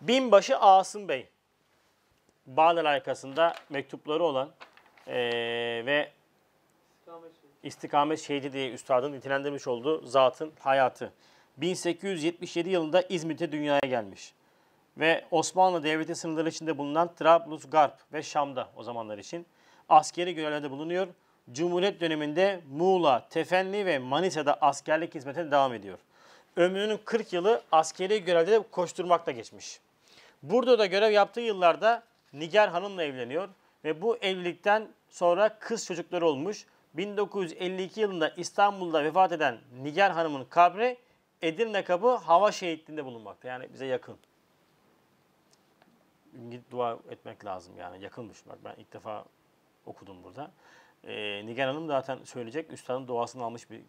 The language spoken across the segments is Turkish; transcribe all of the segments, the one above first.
Binbaşı Asım Bey. Bağlar arkasında mektupları olan eee, ve istikamet şehidi diye üstadın nitelendirmiş olduğu zatın hayatı. 1877 yılında İzmit'te dünyaya gelmiş. Ve Osmanlı Devleti sınırları içinde bulunan Trablus Garp ve Şam'da o zamanlar için askeri görevlerde bulunuyor. Cumhuriyet döneminde Muğla, Tefenli ve Manisa'da askerlik hizmetine devam ediyor. Ömrünün 40 yılı askeri görevde de koşturmakla geçmiş. Burada da görev yaptığı yıllarda Nigar Hanım'la evleniyor ve bu evlilikten sonra kız çocukları olmuş. 1952 yılında İstanbul'da vefat eden Nigar Hanım'ın kabri Edirne Kapı Hava Şehitliği'nde bulunmakta. Yani bize yakın. Gidip dua etmek lazım yani yakınmış. Bak ben ilk defa okudum burada. Ee, Nigar Hanım zaten söyleyecek. Üstadın duasını almış bir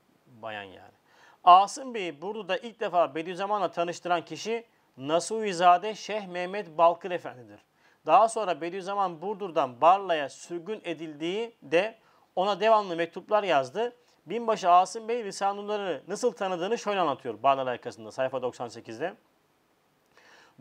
bayan yani. Asım Bey'i Burdu'da ilk defa Bediüzzaman'la tanıştıran kişi Nasuhizade Şeyh Mehmet Balkır Efendi'dir. Daha sonra Bediüzzaman Burdur'dan Barla'ya sürgün edildiği de ona devamlı mektuplar yazdı. Binbaşı Asım Bey Lisanulları nasıl tanıdığını şöyle anlatıyor Barla arkasında sayfa 98'de.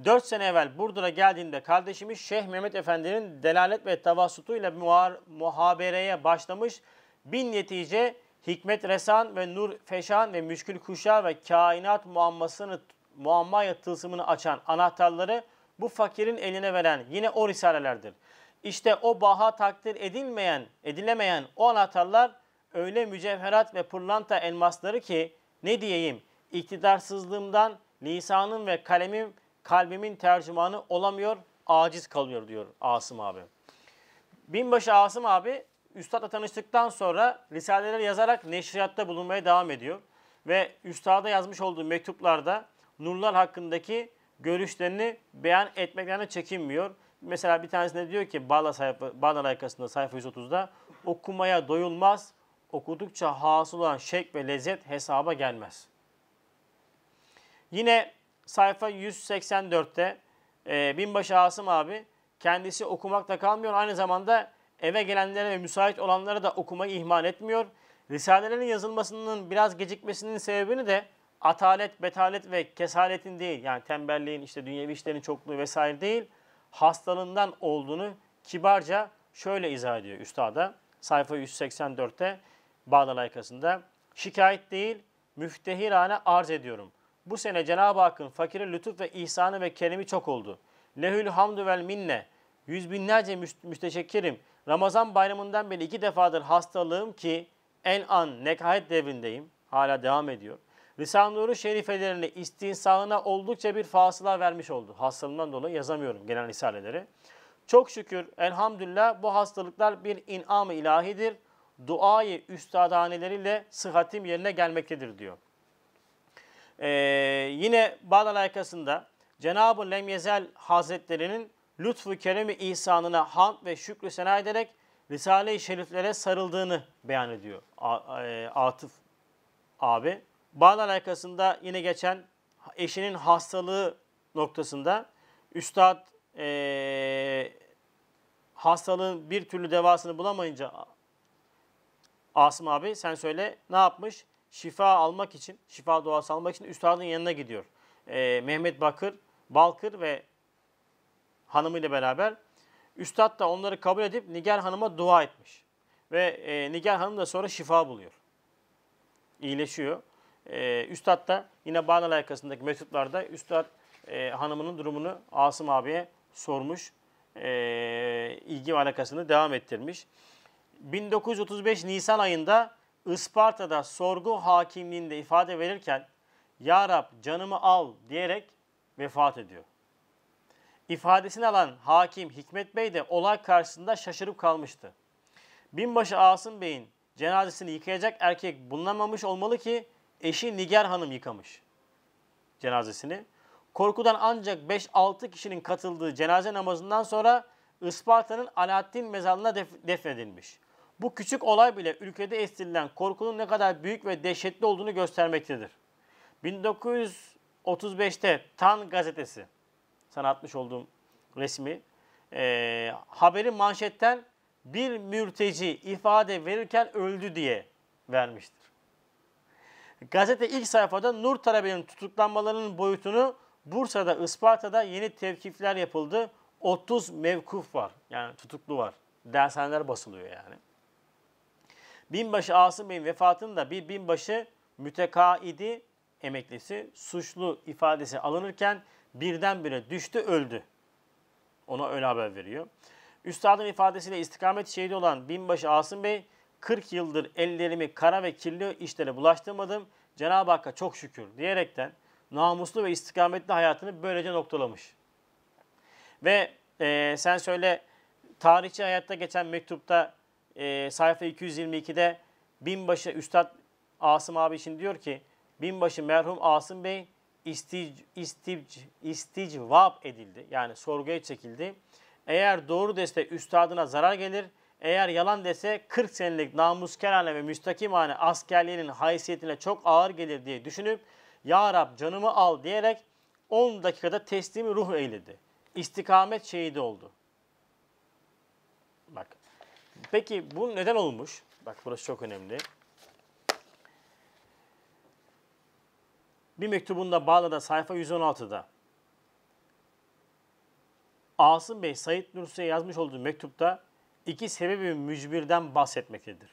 4 sene evvel Burdur'a geldiğinde kardeşimiz Şeyh Mehmet Efendi'nin delalet ve tavassutuyla muhar, muhabereye başlamış. Bin netice Hikmet Resan ve Nur Feşan ve Müşkül Kuşa ve kainat muammasını, muammaya tılsımını açan anahtarları bu fakirin eline veren yine o risalelerdir. İşte o baha takdir edilmeyen, edilemeyen o anahtarlar öyle mücevherat ve pırlanta elmasları ki ne diyeyim iktidarsızlığımdan lisanım ve kalemim kalbimin tercümanı olamıyor, aciz kalıyor diyor Asım abi. Binbaşı Asım abi Üstad'la tanıştıktan sonra risaleler yazarak neşriyatta bulunmaya devam ediyor. Ve Üstad'a yazmış olduğu mektuplarda nurlar hakkındaki görüşlerini beyan etmekten de çekinmiyor. Mesela bir tanesinde diyor ki Bağla, sayfa, Bağla arkasında sayfa 130'da okumaya doyulmaz, okudukça hasıl olan şek ve lezzet hesaba gelmez. Yine sayfa 184'te e, Binbaşı Asım abi kendisi okumakta kalmıyor. Aynı zamanda eve gelenlere ve müsait olanlara da okumayı ihmal etmiyor. Risalelerin yazılmasının biraz gecikmesinin sebebini de atalet, betalet ve kesaletin değil yani tembelliğin işte dünyevi işlerin çokluğu vesaire değil hastalığından olduğunu kibarca şöyle izah ediyor üstada. Sayfa 184'te Bağdal Aykası'nda. Şikayet değil, müftehirane arz ediyorum. Bu sene Cenab-ı Hakk'ın fakire lütuf ve ihsanı ve kerimi çok oldu. Lehül hamdü vel minne. Yüz binlerce müsteşekkirim. Ramazan bayramından beri iki defadır hastalığım ki en an nekahet devrindeyim. Hala devam ediyor. Risale-i Nur'u şerifelerini istinsağına oldukça bir fasıla vermiş oldu. Hastalığımdan dolayı yazamıyorum genel risaleleri. Çok şükür elhamdülillah bu hastalıklar bir inam-ı ilahidir. Duayı üstadhaneleriyle sıhhatim yerine gelmektedir diyor. Ee, yine Bağdal arkasında Cenab-ı Lemyezel Hazretlerinin lütfu keremi ihsanına hamd ve şükrü sena ederek Risale-i Şeriflere sarıldığını beyan ediyor e, Atıf abi. Bağdal arkasında yine geçen eşinin hastalığı noktasında Üstad e, hastalığın bir türlü devasını bulamayınca Asım abi sen söyle ne yapmış? Şifa almak için, şifa duası almak için üstadın yanına gidiyor. E, Mehmet Bakır, Balkır ve hanımıyla beraber. Üstad da onları kabul edip Nigar Hanım'a dua etmiş. Ve e, Nigar Hanım da sonra şifa buluyor. İyileşiyor. E, Üstad da yine Bağdal arkasındaki mektuplarda Üstad e, hanımının durumunu Asım abiye sormuş. E, ilgi ve alakasını devam ettirmiş. 1935 Nisan ayında Isparta'da sorgu hakimliğinde ifade verirken Ya Rab canımı al diyerek vefat ediyor. İfadesini alan hakim Hikmet Bey de olay karşısında şaşırıp kalmıştı. Binbaşı Asım Bey'in cenazesini yıkayacak erkek bulunamamış olmalı ki eşi Nigar Hanım yıkamış cenazesini. Korkudan ancak 5-6 kişinin katıldığı cenaze namazından sonra Isparta'nın Alaaddin mezarlığına def defnedilmiş. Bu küçük olay bile ülkede estirilen korkunun ne kadar büyük ve dehşetli olduğunu göstermektedir. 1935'te Tan gazetesi, sana atmış olduğum resmi, e, haberi manşetten bir mürteci ifade verirken öldü diye vermiştir. Gazete ilk sayfada Nur talebenin tutuklanmalarının boyutunu Bursa'da, Isparta'da yeni tevkifler yapıldı. 30 mevkuf var. Yani tutuklu var. Dershaneler basılıyor yani. Binbaşı Asım Bey'in vefatında bir binbaşı mütekaidi emeklisi suçlu ifadesi alınırken birdenbire düştü öldü. Ona öyle haber veriyor. Üstadın ifadesiyle istikamet şehidi olan binbaşı Asım Bey 40 yıldır ellerimi kara ve kirli işlere bulaştırmadım. Cenab-ı Hakk'a çok şükür diyerekten namuslu ve istikametli hayatını böylece noktalamış. Ve e, sen söyle tarihçi hayatta geçen mektupta e, sayfa 222'de binbaşı Üstad Asım abi için diyor ki binbaşı merhum Asım Bey istic, istic, isticvap edildi. Yani sorguya çekildi. Eğer doğru dese üstadına zarar gelir. Eğer yalan dese 40 senelik namuskerane ve müstakimane askerliğinin haysiyetine çok ağır gelir diye düşünüp Ya Rab canımı al diyerek 10 dakikada teslimi ruh eyledi. İstikamet şehidi oldu. Bak. Peki bu neden olmuş? Bak burası çok önemli. Bir mektubunda Bağla'da sayfa 116'da Asım Bey Sayit Nursi'ye yazmış olduğu mektupta iki sebebi mücbirden bahsetmektedir.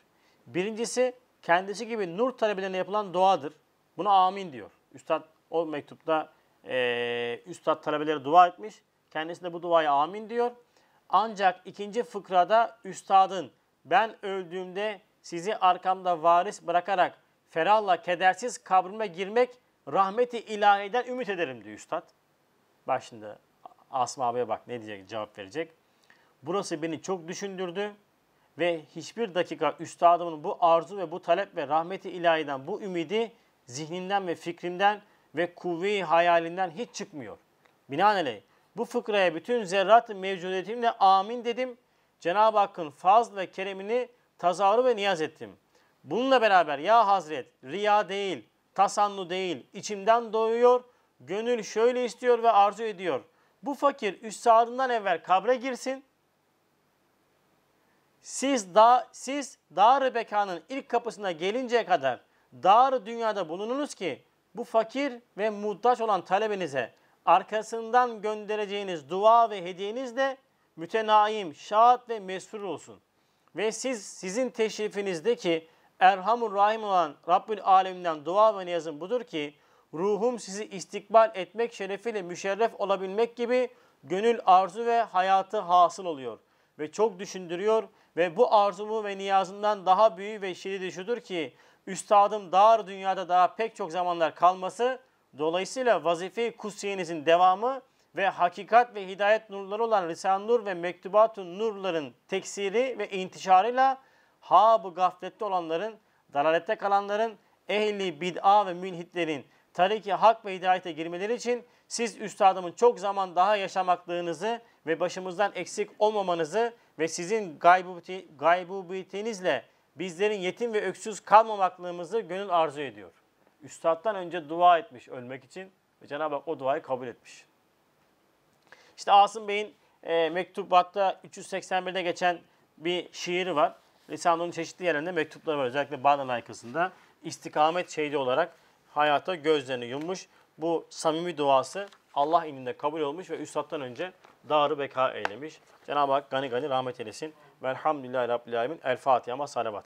Birincisi kendisi gibi nur talebelerine yapılan duadır. Buna amin diyor. Üstad o mektupta e, Üstad talebeleri dua etmiş. Kendisi de bu duaya amin diyor. Ancak ikinci fıkrada Üstadın ben öldüğümde sizi arkamda varis bırakarak ferahla kedersiz kabrime girmek rahmeti ilahiden ümit ederim diyor Üstad. Bak şimdi Asım abiye bak ne diyecek cevap verecek. Burası beni çok düşündürdü ve hiçbir dakika üstadımın bu arzu ve bu talep ve rahmeti ilahiden bu ümidi zihninden ve fikrimden ve kuvve-i hayalinden hiç çıkmıyor. Binaenaleyh bu fıkraya bütün zerrat-ı mevcudiyetimle amin dedim. Cenab-ı Hakk'ın fazl ve keremini tazarru ve niyaz ettim. Bununla beraber ya Hazret riya değil, tasannu değil, içimden doğuyor, gönül şöyle istiyor ve arzu ediyor. Bu fakir üstadından evvel kabre girsin. Siz da siz dar bekanın ilk kapısına gelinceye kadar dar dünyada bulununuz ki bu fakir ve muhtaç olan talebenize arkasından göndereceğiniz dua ve hediyenizle mütenaim, şahat ve mesrur olsun. Ve siz sizin teşrifinizdeki Erhamur Rahim olan Rabbül Aleminden dua ve niyazım budur ki ruhum sizi istikbal etmek şerefiyle müşerref olabilmek gibi gönül arzu ve hayatı hasıl oluyor. Ve çok düşündürüyor ve bu arzumu ve niyazından daha büyük ve şeridi şudur ki üstadım dar dünyada daha pek çok zamanlar kalması dolayısıyla vazife-i kutsiyenizin devamı ve hakikat ve hidayet nurları olan Risan Nur ve Mektubat-ı Nurların teksiri ve intişarıyla ha-bu gaflette olanların, dalalette kalanların, ehli bid'a ve mülhitlerin tariki hak ve hidayete girmeleri için siz üstadımın çok zaman daha yaşamaklığınızı ve başımızdan eksik olmamanızı ve sizin gaybubi, gaybubiyetinizle bizlerin yetim ve öksüz kalmamaklığımızı gönül arzu ediyor. Üstadtan önce dua etmiş ölmek için ve Cenab-ı Hak o duayı kabul etmiş. İşte Asım Bey'in e, mektubatta 381'de geçen bir şiiri var. Lisanlı'nın çeşitli yerlerinde mektupları var. Özellikle Bağdan Aykası'nda istikamet şehidi olarak hayata gözlerini yummuş. Bu samimi duası Allah ininde kabul olmuş ve Üstad'dan önce darı beka eylemiş. Cenab-ı Hak gani gani rahmet eylesin. Velhamdülillahi Rabbil Alemin. El Fatiha ama salavat.